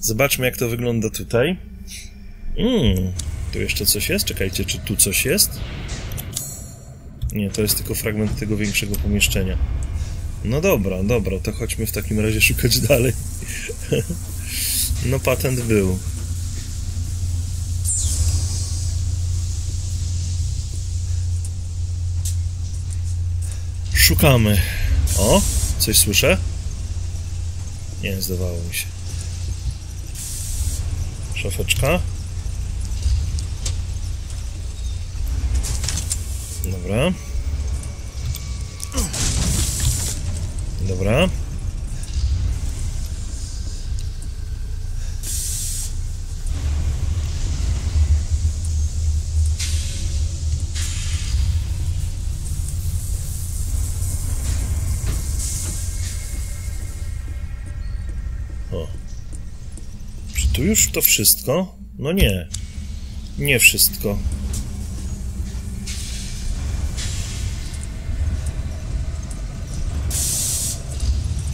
Zobaczmy, jak to wygląda tutaj. Mm, tu jeszcze coś jest? Czekajcie, czy tu coś jest? Nie, to jest tylko fragment tego większego pomieszczenia. No dobra, dobra, to chodźmy w takim razie szukać [LAUGHS] dalej. no patent był. Szukamy. O, coś słyszę? Nie, zdawało mi się. Szafeczka. Dobra. Dobra. O. Czy tu już to wszystko? No nie. Nie wszystko.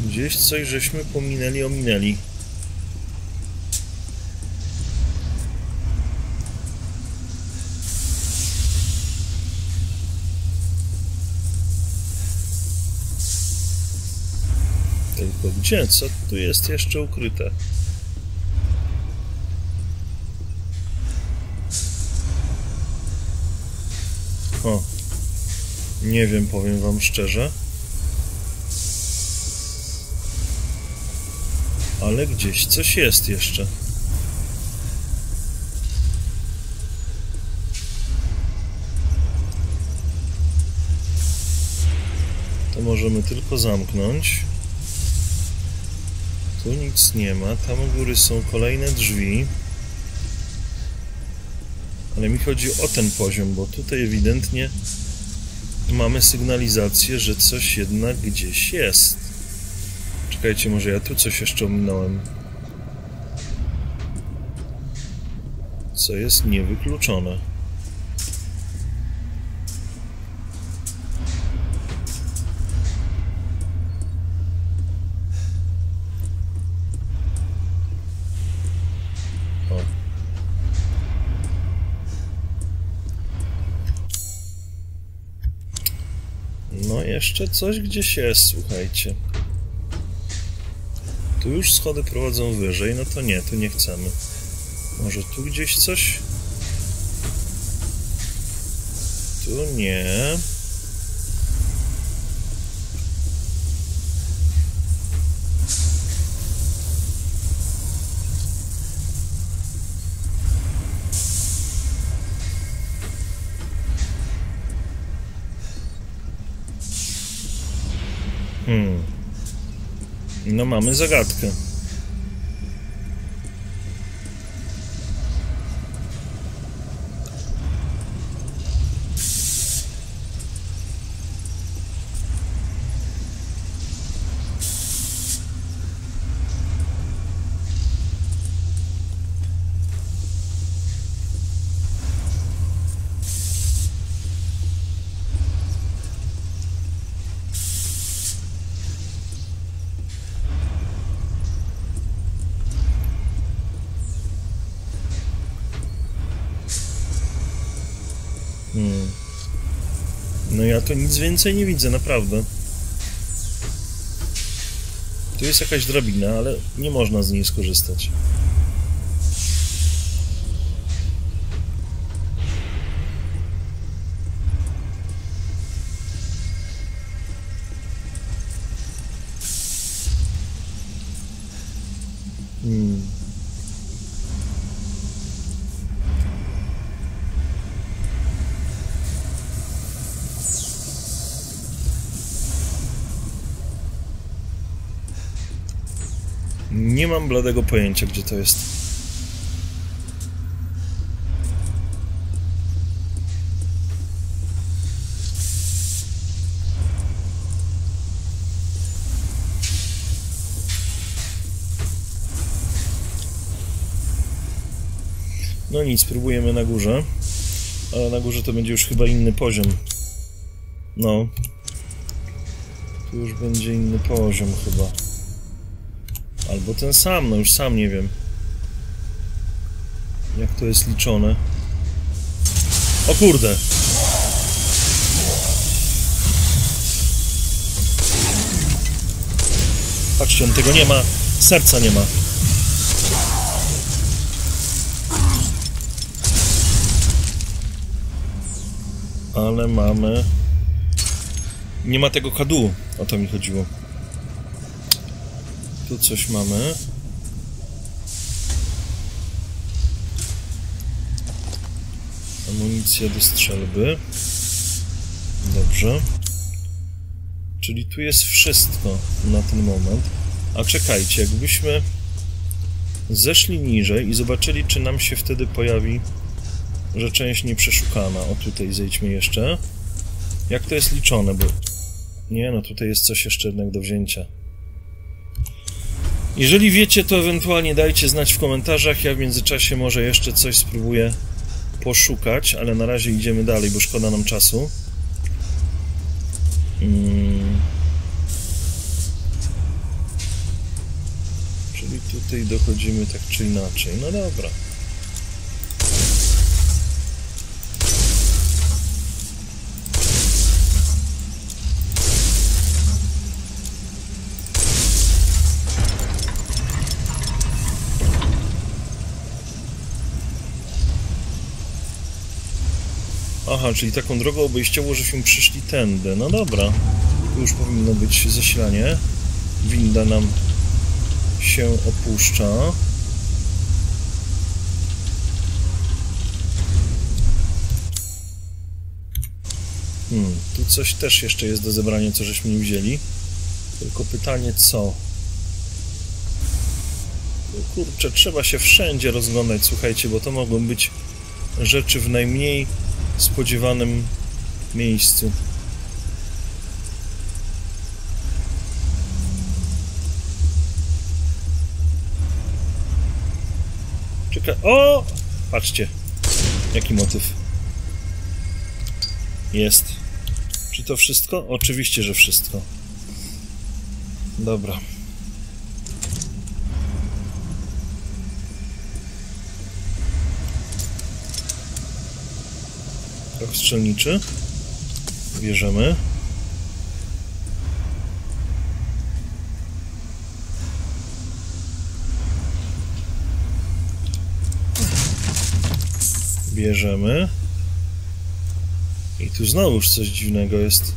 Gdzieś coś żeśmy pominęli, ominęli. Tylko gdzie? Co tu jest jeszcze ukryte? O. Nie wiem, powiem wam szczerze. Ale gdzieś coś jest jeszcze. To możemy tylko zamknąć. Tu nic nie ma. Tam u góry są kolejne drzwi. Ale mi chodzi o ten poziom, bo tutaj ewidentnie mamy sygnalizację, że coś jednak gdzieś jest. Czekajcie, może ja tu coś jeszcze ominąłem. Co jest niewykluczone. No jeszcze coś gdzieś jest, słuchajcie. Tu już schody prowadzą wyżej, no to nie, tu nie chcemy. Może tu gdzieś coś? Tu nie. Hmm. No mamy zagadkę. Ja to nic więcej nie widzę, naprawdę. Tu jest jakaś drabina, ale nie można z niej skorzystać. Mam bladego pojęcia, gdzie to jest. No nic, spróbujemy na górze. Ale na górze to będzie już chyba inny poziom. No. Tu już będzie inny poziom chyba. Albo ten sam, no już sam nie wiem. Jak to jest liczone. O kurde! Patrzcie, on tego nie ma. Serca nie ma. Ale mamy... Nie ma tego kadu. O to mi chodziło. Tu coś mamy. Amunicja do strzelby. Dobrze. Czyli tu jest wszystko na ten moment. A czekajcie, jakbyśmy zeszli niżej i zobaczyli, czy nam się wtedy pojawi, że część nieprzeszukana. O, tutaj zejdźmy jeszcze. Jak to jest liczone, bo... Nie, no tutaj jest coś jeszcze jednak do wzięcia. Jeżeli wiecie, to ewentualnie dajcie znać w komentarzach. Ja w międzyczasie może jeszcze coś spróbuję poszukać, ale na razie idziemy dalej, bo szkoda nam czasu. Hmm. Czyli tutaj dochodzimy tak czy inaczej. No dobra. Aha, czyli taką drogą obejściową, żeśmy przyszli tędy. No dobra. Tu już powinno być zasilanie. Winda nam się opuszcza. Hmm, tu coś też jeszcze jest do zebrania, co żeśmy nie wzięli. Tylko pytanie, co? No kurczę, trzeba się wszędzie rozglądać, słuchajcie, bo to mogą być rzeczy w najmniej spodziewanym miejscu. Czekaj. O! Patrzcie. Jaki motyw. Jest. Czy to wszystko? Oczywiście, że wszystko. Dobra. Rok strzelniczy. Bierzemy. Bierzemy. I tu znowuż coś dziwnego jest.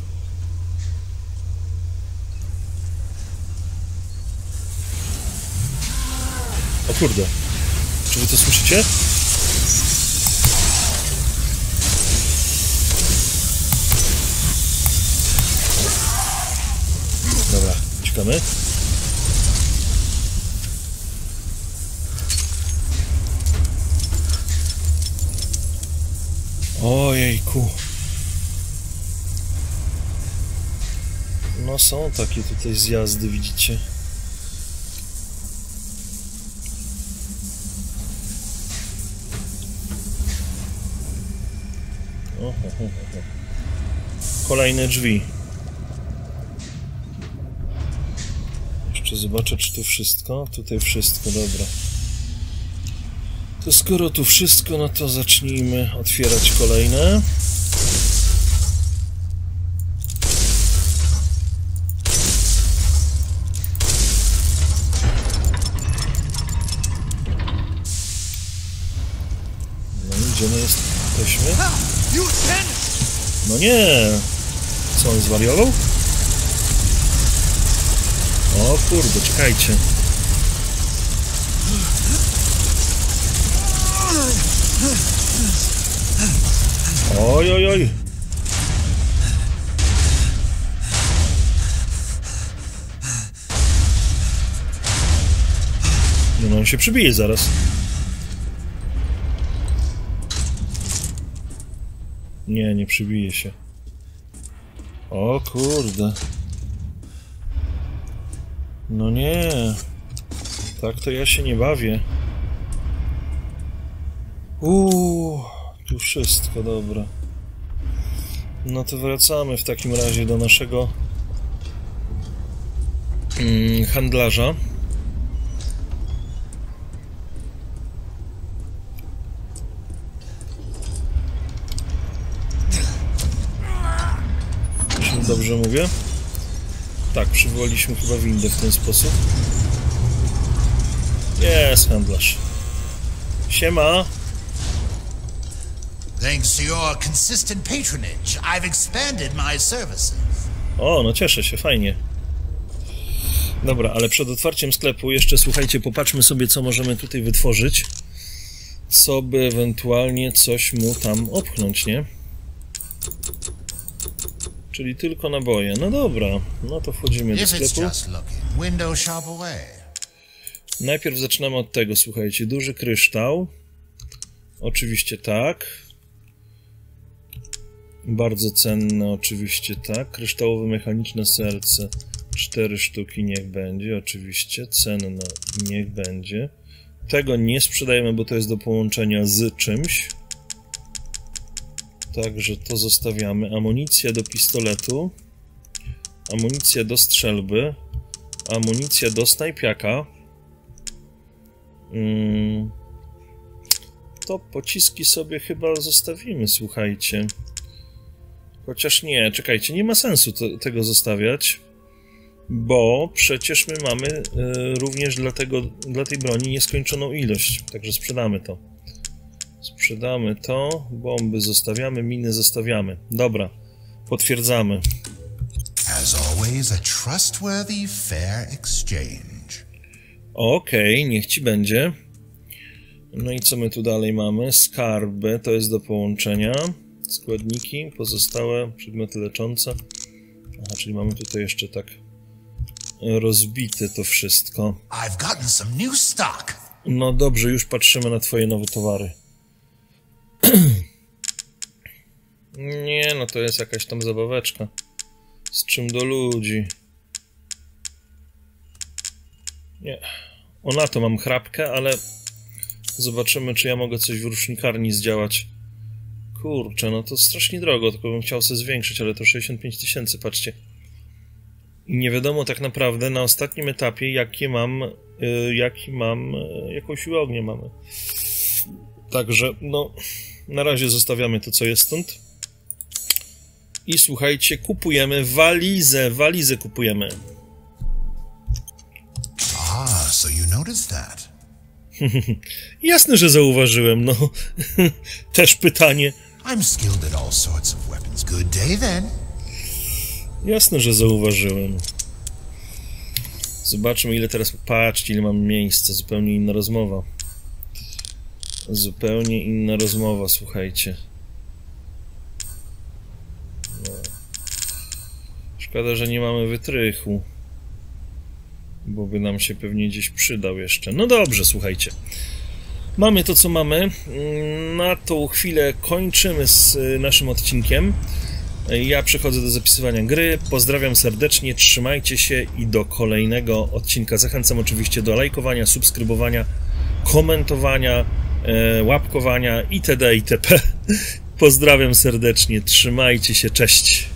O kurde. Czy wy to słyszycie? Ojejku. No są takie tutaj zjazdy, widzicie. Kolejne drzwi. zobaczę, czy tu wszystko. Tutaj wszystko, dobra. To skoro tu wszystko, no to zacznijmy otwierać kolejne. No gdzie my jesteśmy? No nie! Co on zwariował? O kurde, czekajcie. Oj, oj, oj. No, no on się przybije zaraz. Nie, nie przybije się. O kurde. No nie. Tak to ja się nie bawię. Uuu, tu wszystko dobra. No to wracamy w takim razie do naszego mm, handlarza. Dobrze mówię. Tak, przywołaliśmy chyba windę w ten sposób. Jest handlarz. Siema. Thanks to your consistent patronage, I've expanded my services. O, no cieszę się, fajnie. Dobra, ale przed otwarciem sklepu jeszcze słuchajcie, popatrzmy sobie, co możemy tutaj wytworzyć. Co by ewentualnie coś mu tam opchnąć, nie? Czyli tylko naboje. No dobra, no to wchodzimy do sklepu. Najpierw zaczynamy od tego, słuchajcie, duży kryształ. Oczywiście tak. Bardzo cenne, oczywiście tak. Kryształowe mechaniczne serce. Cztery sztuki niech będzie, oczywiście. Cenne niech będzie. Tego nie sprzedajemy, bo to jest do połączenia z czymś. Także to zostawiamy. Amunicja do pistoletu. Amunicja do strzelby. Amunicja do snajpiaka. Mm, to pociski sobie chyba zostawimy, słuchajcie. Chociaż nie, czekajcie, nie ma sensu to, tego zostawiać, bo przecież my mamy y, również dla, tego, dla tej broni nieskończoną ilość, także sprzedamy to. Sprzedamy to, bomby zostawiamy, miny zostawiamy. Dobra, potwierdzamy. As always, a trustworthy, fair exchange. Okej, niech ci będzie. No i co my tu dalej mamy? Skarby, to jest do połączenia. Składniki, pozostałe przedmioty leczące. Aha, czyli mamy tutaj jeszcze tak rozbite to wszystko. I've gotten some new stock. No dobrze, już patrzymy na twoje nowe towary. [CLEARS THROAT] Nie, no to jest jakaś tam zabaweczka. Z czym do ludzi. Nie. O na to mam chrapkę, ale zobaczymy, czy ja mogę coś w rusznikarni zdziałać. Kurczę, no to strasznie drogo, tylko bym chciał sobie zwiększyć, ale to 65 tysięcy, patrzcie. I nie wiadomo tak naprawdę na ostatnim etapie, jakie mam, y, jaki mam, y, jaką siłę ognia mamy. Także, no, na razie zostawiamy to, co jest stąd. I słuchajcie, kupujemy walizę, walizę kupujemy. Ah, so you noticed that. [LAUGHS] Jasne, że zauważyłem, no. [LAUGHS] Też pytanie. I'm skilled at all sorts of weapons. Good day then. Jasne, że zauważyłem. Zobaczmy, ile teraz. Patrzcie, ile mam miejsca. Zupełnie inna rozmowa. Zupełnie inna rozmowa, słuchajcie. No. Szkoda, że nie mamy wytrychu. Bo by nam się pewnie gdzieś przydał jeszcze. No dobrze, słuchajcie. Mamy to, co mamy. Mm, Na tą chwilę kończymy z y, naszym odcinkiem. Ja przechodzę do zapisywania gry. Pozdrawiam serdecznie, trzymajcie się i do kolejnego odcinka. Zachęcam oczywiście do lajkowania, subskrybowania, komentowania, łapkowania itd. itp. [LAUGHS] Pozdrawiam serdecznie, trzymajcie się, cześć.